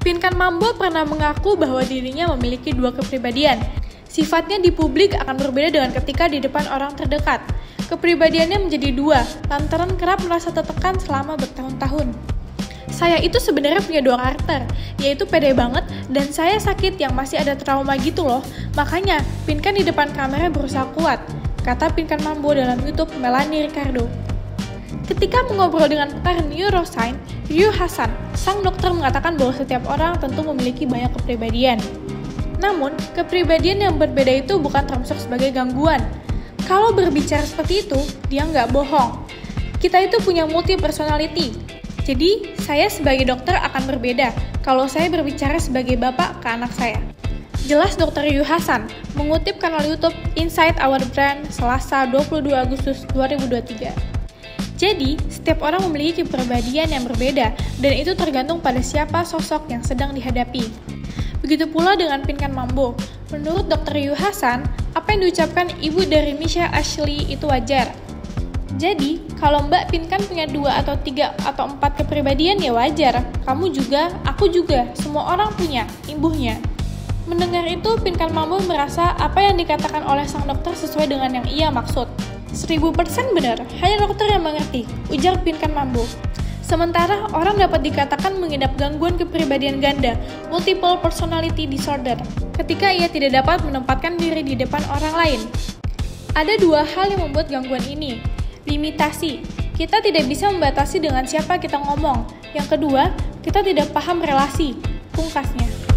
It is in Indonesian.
Pinkan Mambo pernah mengaku bahwa dirinya memiliki dua kepribadian. Sifatnya di publik akan berbeda dengan ketika di depan orang terdekat. Kepribadiannya menjadi dua, lantaran kerap merasa tertekan selama bertahun-tahun. Saya itu sebenarnya punya dua karakter, yaitu pede banget dan saya sakit yang masih ada trauma gitu loh. Makanya, Pinkan di depan kamera berusaha kuat, kata Pinkan Mambo dalam YouTube Melanie Ricardo. Ketika mengobrol dengan pakar neuroscience, Ryu Hasan, sang dokter mengatakan bahwa setiap orang tentu memiliki banyak kepribadian. Namun, kepribadian yang berbeda itu bukan termasuk sebagai gangguan. Kalau berbicara seperti itu, dia nggak bohong. Kita itu punya multi personality. Jadi, saya sebagai dokter akan berbeda kalau saya berbicara sebagai bapak ke anak saya. Jelas Dr. Yu Hasan mengutip kanal YouTube Inside Our Brand Selasa 22 Agustus 2023. Jadi, setiap orang memiliki kepribadian yang berbeda, dan itu tergantung pada siapa sosok yang sedang dihadapi. Begitu pula dengan Pinkan Mambo. Menurut Dr. Yu Hasan, apa yang diucapkan ibu dari Misha Ashley itu wajar. Jadi, kalau Mbak Pinkan punya dua atau tiga atau empat kepribadian ya wajar. Kamu juga, aku juga, semua orang punya, imbuhnya. Mendengar itu, Pinkan Mambo merasa apa yang dikatakan oleh sang dokter sesuai dengan yang ia maksud. Seribu persen benar, hanya dokter yang mengerti, ujar Pinkan Mambo. Sementara orang dapat dikatakan mengidap gangguan kepribadian ganda, multiple personality disorder, ketika ia tidak dapat menempatkan diri di depan orang lain. Ada dua hal yang membuat gangguan ini. Limitasi. Kita tidak bisa membatasi dengan siapa kita ngomong. Yang kedua, kita tidak paham relasi. Pungkasnya.